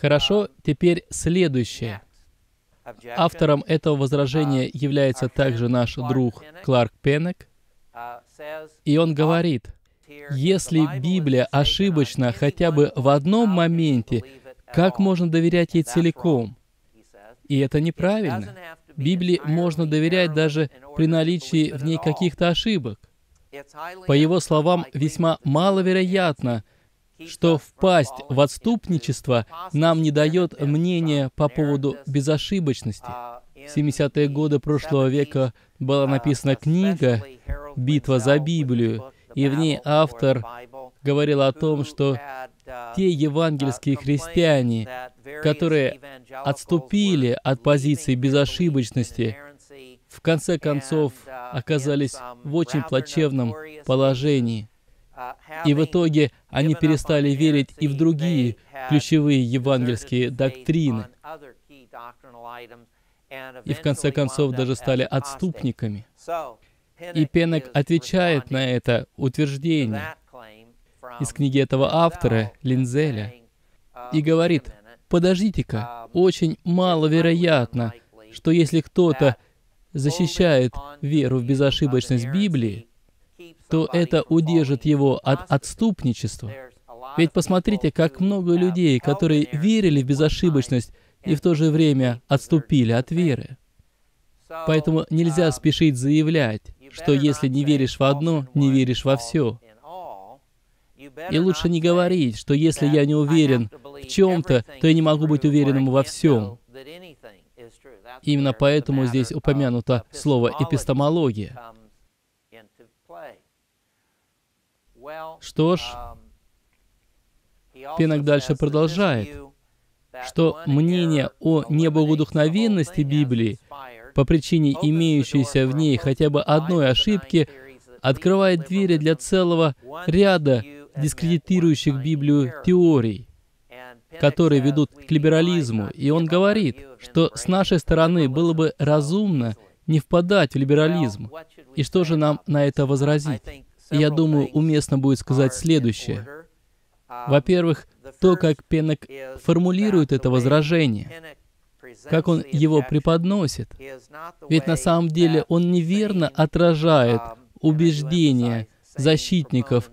Хорошо, теперь следующее. Автором этого возражения является также наш друг Кларк Пеннек, и он говорит, если Библия ошибочна хотя бы в одном моменте, как можно доверять ей целиком? И это неправильно. Библии можно доверять даже при наличии в ней каких-то ошибок. По его словам, весьма маловероятно, что впасть в отступничество нам не дает мнение по поводу безошибочности. В 70-е годы прошлого века была написана книга «Битва за Библию», и в ней автор говорил о том, что те евангельские христиане, которые отступили от позиции безошибочности, в конце концов оказались в очень плачевном положении. И в итоге они перестали верить и в другие ключевые евангельские доктрины. И в конце концов даже стали отступниками. И Пенек отвечает на это утверждение из книги этого автора, Линзеля, и говорит, подождите-ка, очень маловероятно, что если кто-то защищает веру в безошибочность Библии, то это удержит его от отступничества. Ведь посмотрите, как много людей, которые верили в безошибочность и в то же время отступили от веры. Поэтому нельзя спешить заявлять, что если не веришь в одно, не веришь во все. И лучше не говорить, что если я не уверен в чем-то, то я не могу быть уверенным во всем. Именно поэтому здесь упомянуто слово «эпистемология». Что ж, Пинок дальше продолжает, что мнение о неблагодухновенности Библии по причине имеющейся в ней хотя бы одной ошибки открывает двери для целого ряда дискредитирующих Библию теорий, которые ведут к либерализму. И он говорит, что с нашей стороны было бы разумно не впадать в либерализм. И что же нам на это возразить? Я думаю, уместно будет сказать следующее. Во-первых, то, как Пенек формулирует это возражение, как он его преподносит. Ведь на самом деле он неверно отражает убеждения защитников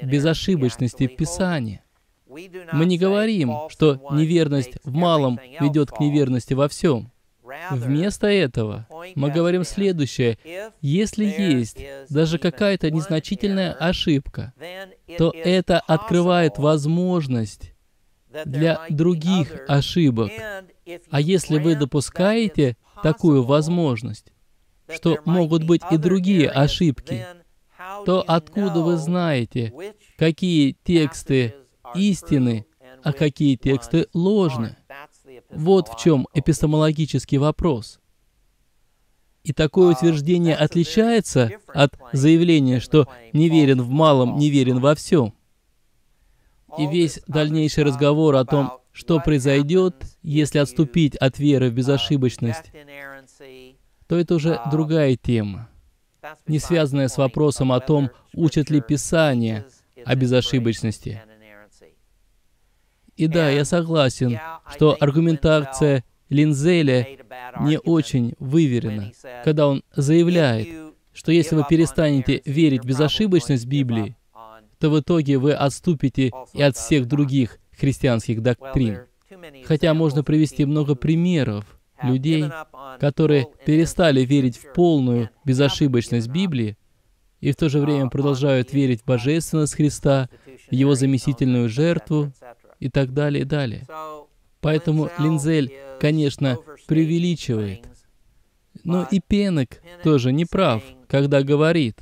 безошибочности Писания. Мы не говорим, что неверность в малом ведет к неверности во всем. Вместо этого мы говорим следующее. Если есть даже какая-то незначительная ошибка, то это открывает возможность для других ошибок. А если вы допускаете такую возможность, что могут быть и другие ошибки, то откуда вы знаете, какие тексты истины, а какие тексты ложны? Вот в чем эпистемологический вопрос. И такое утверждение отличается от заявления, что не верен в малом, не верен во всем. И весь дальнейший разговор о том, что произойдет, если отступить от веры в безошибочность, то это уже другая тема, не связанная с вопросом о том, учат ли Писание о безошибочности. И да, я согласен, что аргументация Линзеля не очень выверена, когда он заявляет, что если вы перестанете верить в безошибочность Библии, то в итоге вы отступите и от всех других христианских доктрин. Хотя можно привести много примеров людей, которые перестали верить в полную безошибочность Библии и в то же время продолжают верить в божественность Христа, в Его заместительную жертву и так далее, и далее. Поэтому Линзель, конечно, преувеличивает. Но и Пенек тоже не прав, когда говорит,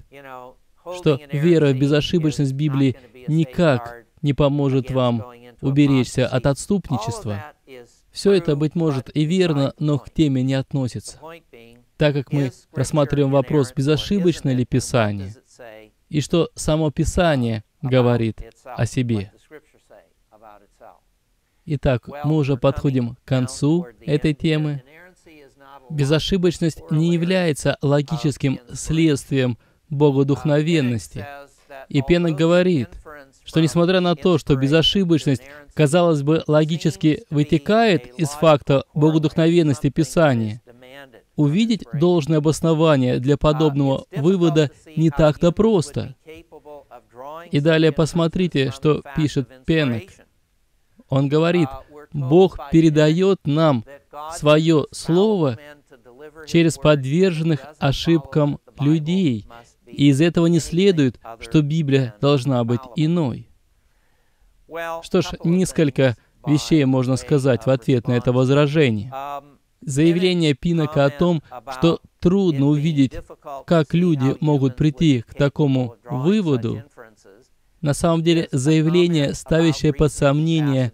что вера в безошибочность Библии никак не поможет вам уберечься от отступничества. Все это, быть может, и верно, но к теме не относится. Так как мы рассматриваем вопрос, безошибочно ли Писание, и что само Писание говорит о себе. Итак, мы уже подходим к концу этой темы. Безошибочность не является логическим следствием богодухновенности. И Пена говорит, что несмотря на то, что безошибочность, казалось бы, логически вытекает из факта богодухновенности Писания, увидеть должное обоснование для подобного вывода не так-то просто. И далее посмотрите, что пишет Пенек. Он говорит, Бог передает нам свое Слово через подверженных ошибкам людей. И из этого не следует, что Библия должна быть иной. Что ж, несколько вещей можно сказать в ответ на это возражение. Заявление Пинока о том, что трудно увидеть, как люди могут прийти к такому выводу, на самом деле заявление, ставящее под сомнение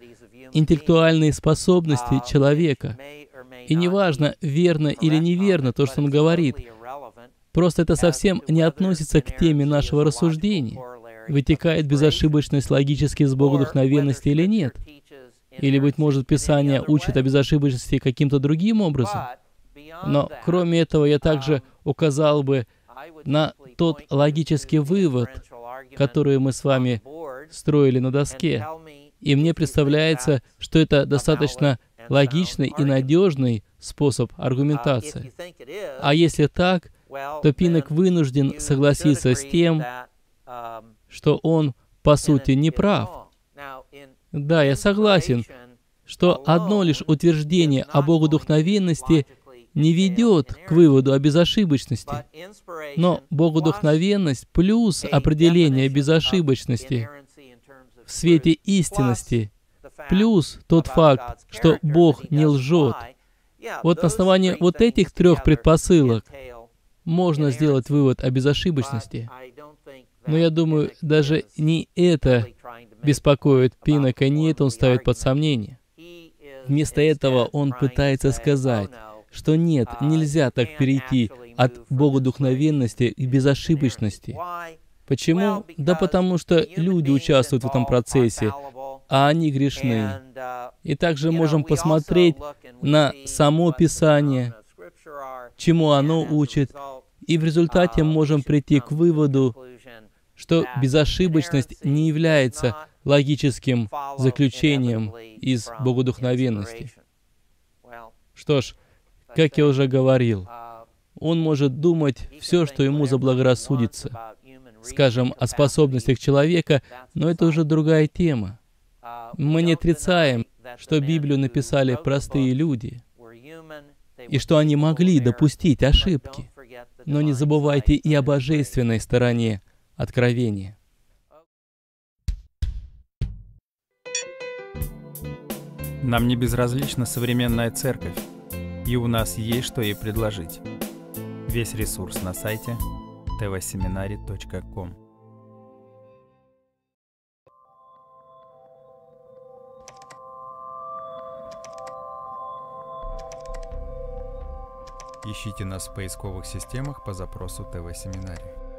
интеллектуальные способности человека. И неважно, верно или неверно то, что он говорит, просто это совсем не относится к теме нашего рассуждения. Вытекает безошибочность логически с богодухновенности или нет? Или, быть может, Писание учит о безошибочности каким-то другим образом? Но, кроме этого, я также указал бы на тот логический вывод, который мы с вами строили на доске. И мне представляется, что это достаточно логичный и надежный способ аргументации. А если так, то Пинок вынужден согласиться с тем, что он, по сути, не прав. Да, я согласен, что одно лишь утверждение о богодухновенности не ведет к выводу о безошибочности. Но богодухновенность плюс определение безошибочности в свете истинности, плюс тот факт, что Бог не лжет. Вот на основании вот этих трех предпосылок можно сделать вывод о безошибочности. Но я думаю, даже не это беспокоит Пинока, не это он ставит под сомнение. Вместо этого он пытается сказать, что нет, нельзя так перейти от богодухновенности к безошибочности. Почему? Да потому что люди участвуют в этом процессе, а они грешны. И также можем посмотреть на само Писание, чему оно учит, и в результате можем прийти к выводу, что безошибочность не является логическим заключением из богодухновенности. Что ж, как я уже говорил, он может думать все, что ему заблагорассудится, скажем, о способностях человека, но это уже другая тема. Мы не отрицаем, что Библию написали простые люди, и что они могли допустить ошибки. Но не забывайте и о божественной стороне откровения. Нам не безразлична современная церковь, и у нас есть что ей предложить. Весь ресурс на сайте tvseminary.com Ищите нас в поисковых системах по запросу ТВ-семинарий.